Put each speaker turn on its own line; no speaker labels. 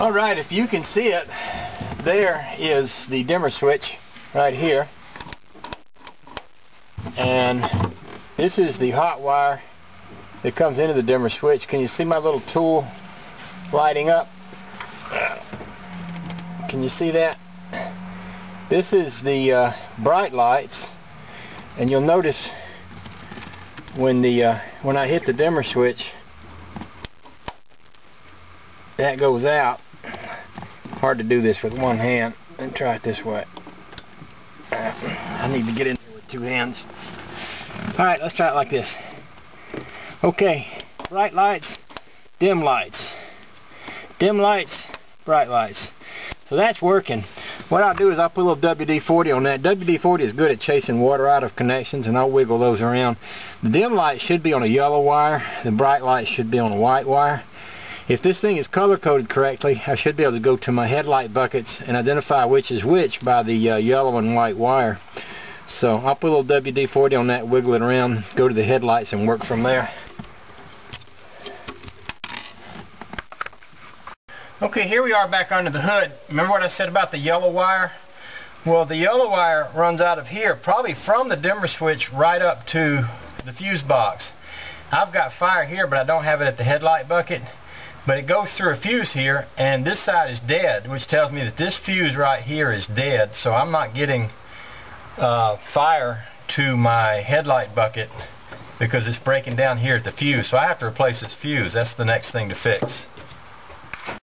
Alright, if you can see it, there is the dimmer switch right here. And this is the hot wire that comes into the dimmer switch. Can you see my little tool lighting up? Can you see that? This is the uh, bright lights and you'll notice when the uh, when I hit the dimmer switch that goes out hard to do this with one hand and try it this way I need to get in there with two hands alright let's try it like this okay bright lights dim lights dim lights bright lights so that's working what I'll do is I'll put a little WD-40 on that. WD-40 is good at chasing water out of connections and I'll wiggle those around. The dim light should be on a yellow wire. The bright light should be on a white wire. If this thing is color coded correctly, I should be able to go to my headlight buckets and identify which is which by the uh, yellow and white wire. So I'll put a little WD-40 on that, wiggle it around, go to the headlights and work from there. Okay, here we are back under the hood. Remember what I said about the yellow wire? Well, the yellow wire runs out of here, probably from the dimmer switch right up to the fuse box. I've got fire here, but I don't have it at the headlight bucket. But it goes through a fuse here, and this side is dead, which tells me that this fuse right here is dead, so I'm not getting uh, fire to my headlight bucket because it's breaking down here at the fuse. So I have to replace this fuse. That's the next thing to fix.